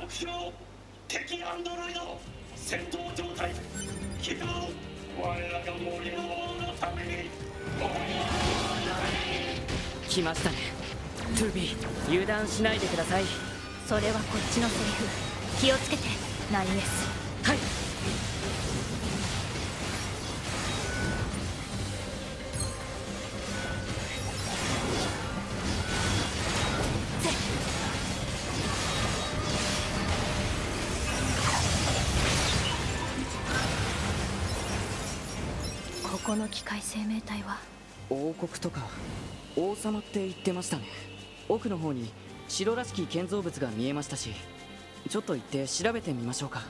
目標敵アンドロイド戦闘状態起動我らが森の王のために来ましたね。トゥービー油断しないでください。それはこっちのセリフ。気をつけて 9S はいの機械生命体は？王国とか王様って言ってましたね。奥の方に城らしき建造物が見えましたしちょっと行って調べてみましょうか。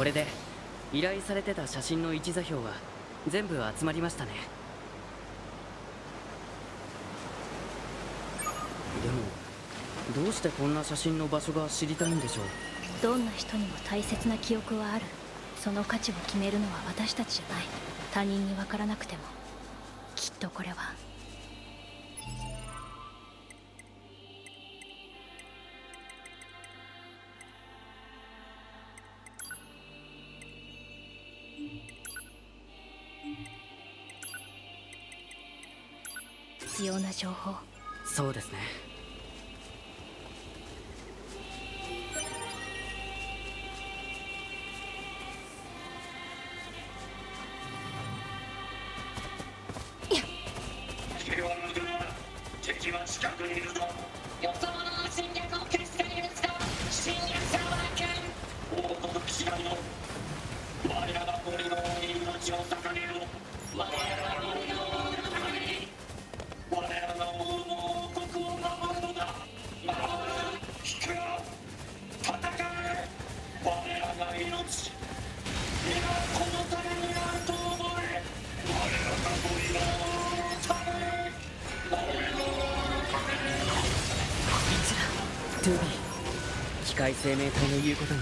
これで依頼されてた写真の位置座標は全部集まりましたね。でもどうしてこんな写真の場所が知りたいんでしょう？どんな人にも大切な記憶はある。その価値を決めるのは私たちじゃない。他人に分からなくてもきっとこれは必要な情報。そうですね。らが命皆このためにあると思え我らが森の王のため。に森の王のために一だトゥービー。機械生命体の言うことに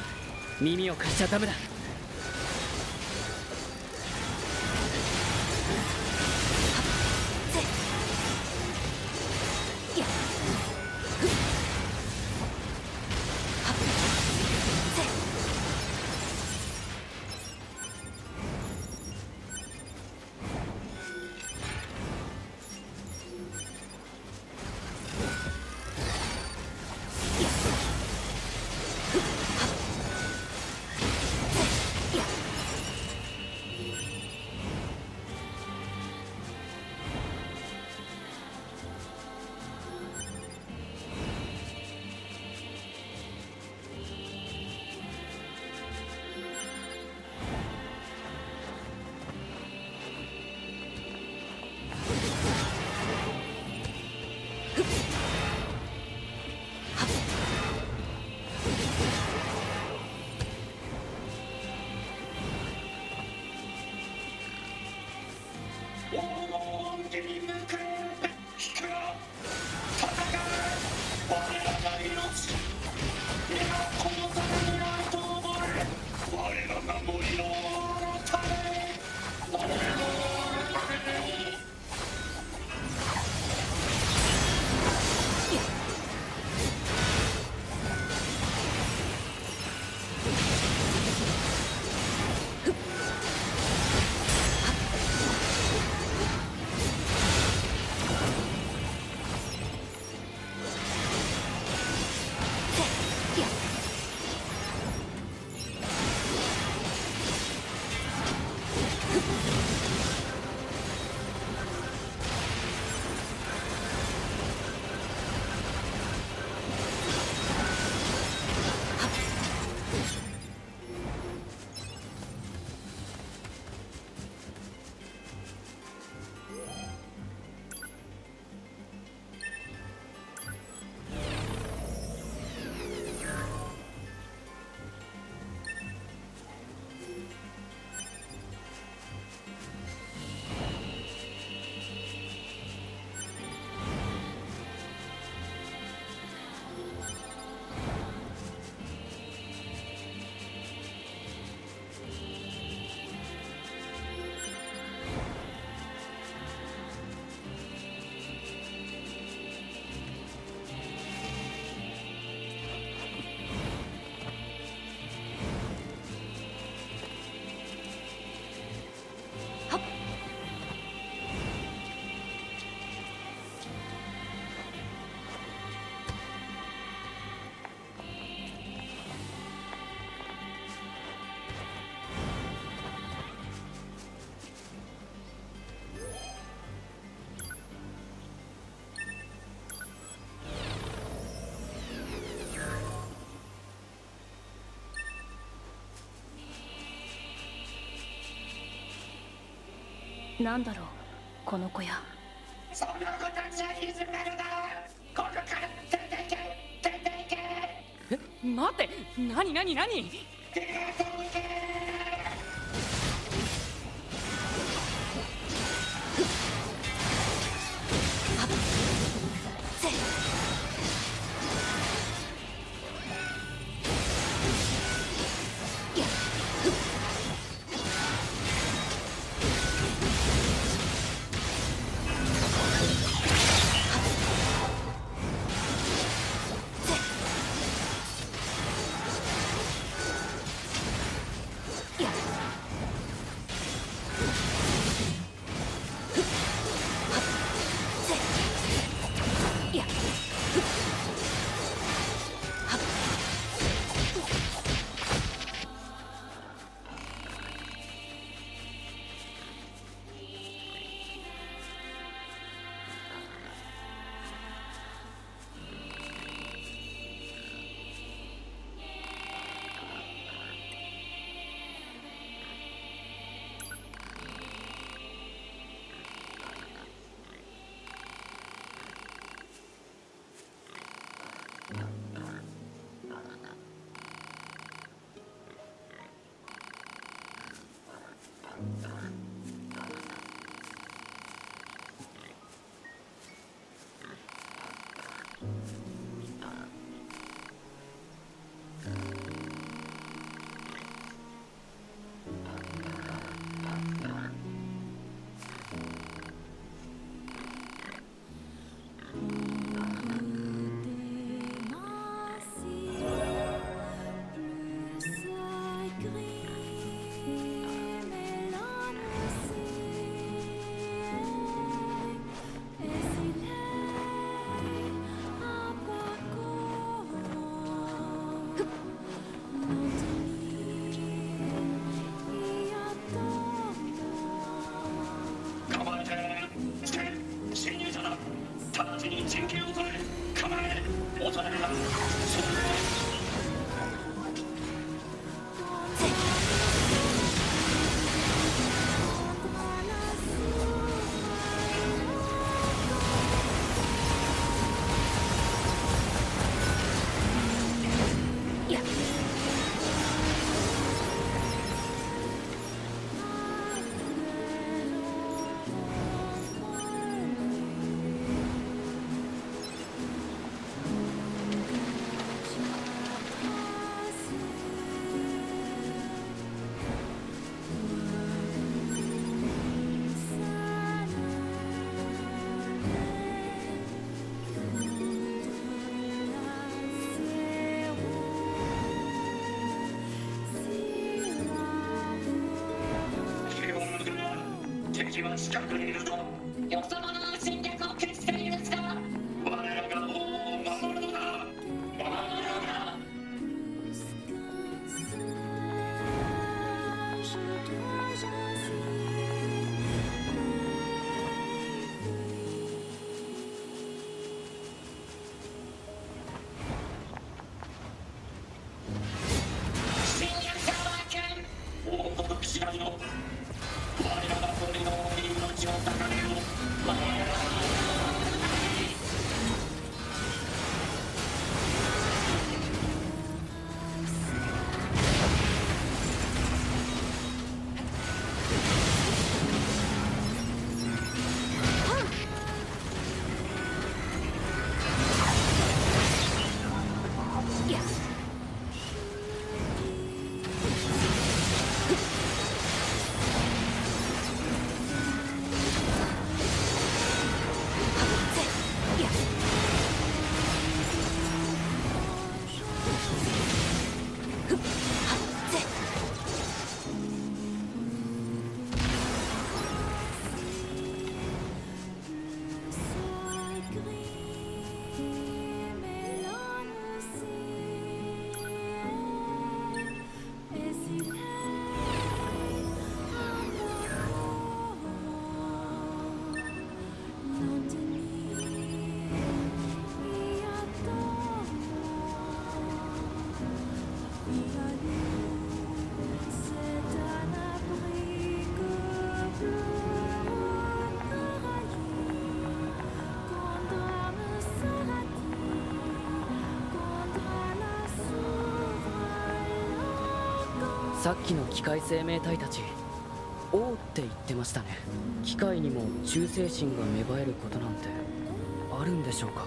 耳を貸しちゃダメだ。の恩なんだろうこの小屋。そここから出ていけ。出ていけ。え待って。何何何？出ていけ敵はさっきの機械生命体たち王って言ってましたね。機械にも忠誠心が芽生えることなんてあるんでしょうか？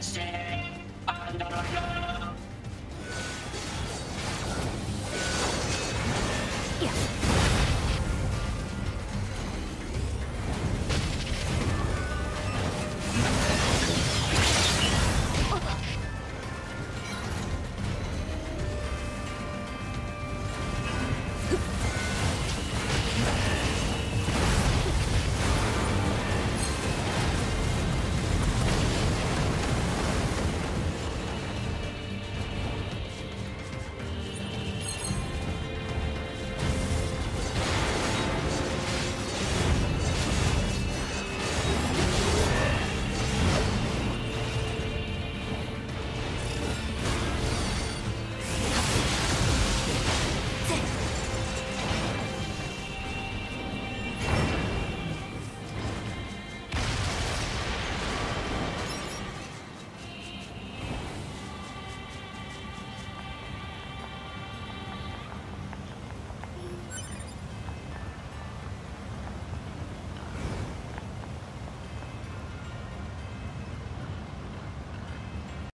りを風せーアンドロイド